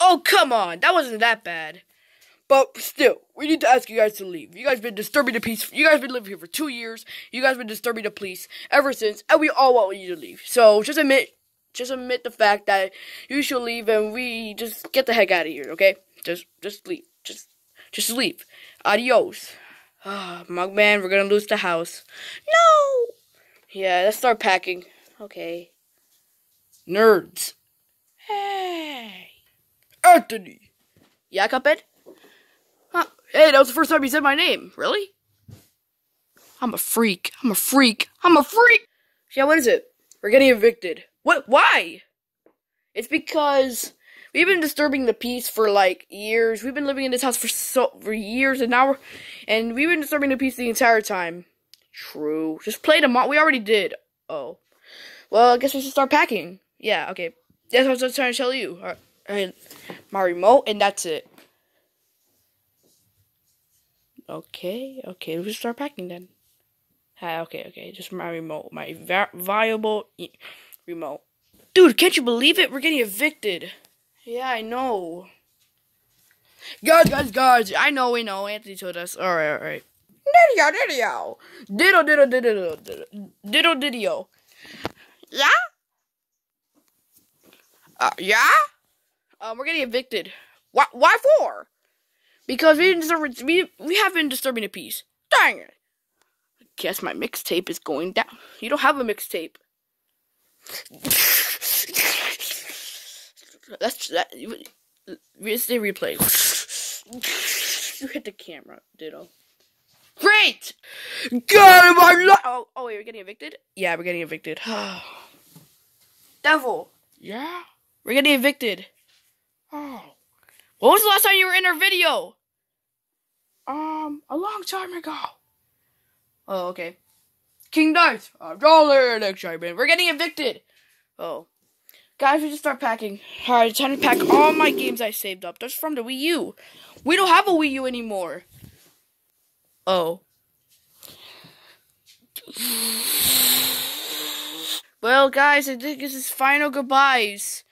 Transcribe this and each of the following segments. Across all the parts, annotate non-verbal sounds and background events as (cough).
Oh, come on. That wasn't that bad. But still, we need to ask you guys to leave. You guys been disturbing the peace. You guys been living here for two years. You guys been disturbing the police ever since, and we all want you to leave. So just admit, just admit the fact that you should leave, and we just get the heck out of here. Okay? Just, just leave. Just, just leave. Adios. Ah, Mugman, we're gonna lose the house. No. Yeah, let's start packing. Okay. Nerds. Hey. Anthony. Yeah, Cuphead? Huh. Hey, that was the first time you said my name. Really? I'm a freak. I'm a freak. I'm a freak. Yeah, what is it? We're getting evicted. What? Why? It's because we've been disturbing the peace for like years. We've been living in this house for so for years, and now we're and we've been disturbing the peace the entire time. True. Just play the mod. We already did. Oh. Well, I guess we should start packing. Yeah. Okay. That's what I was trying to tell you. All right. My remote, and that's it. Okay, okay, let's start packing then. Ah, okay, okay, just my remote, my viable e remote. Dude, can't you believe it? We're getting evicted. Yeah, I know. Guys, guys, guys, I know, we know. Anthony told us. All right, all right. Didio, didio. Diddle, diddle, diddle, diddle, diddle, diddle. Yeah? Uh, yeah? Um, we're getting evicted. Why, why for? Because we didn't we we have been disturbing the peace. Dang it! I guess my mixtape is going down. You don't have a mixtape. (laughs) That's that. It's the replay. You hit the camera, Ditto. Great! God, my life! Oh, oh, wait, we're getting evicted? Yeah, we're getting evicted. (sighs) Devil! Yeah? We're getting evicted. Oh. When was the last time you were in our video? Um, a long time ago. Oh, okay. King Knight, I'm Dollar man. We're getting evicted. Oh. Guys, we just start packing. Alright, time to pack all my games I saved up. That's from the Wii U. We don't have a Wii U anymore. Oh. Well, guys, I think this is final goodbyes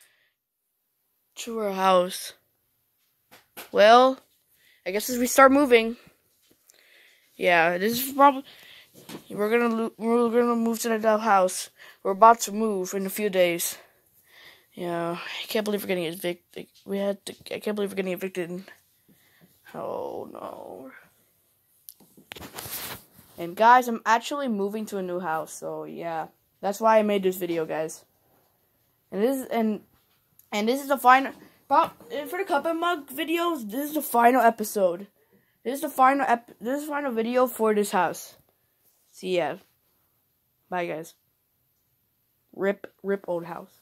to our house. Well, I guess as we start moving, yeah, this is probably we're gonna we're gonna move to the house. We're about to move in a few days. Yeah, I can't believe we're getting evicted. We had to. I can't believe we're getting evicted. Oh no. And guys, I'm actually moving to a new house, so yeah, that's why I made this video, guys. And this is and and this is the final. But eh, for the cup and mug videos, this is the final episode. This is the final ep. This is the final video for this house. See ya. Bye, guys. Rip, rip old house.